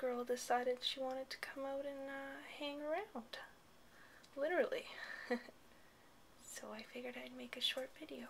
girl decided she wanted to come out and uh, hang around. Literally. so I figured I'd make a short video.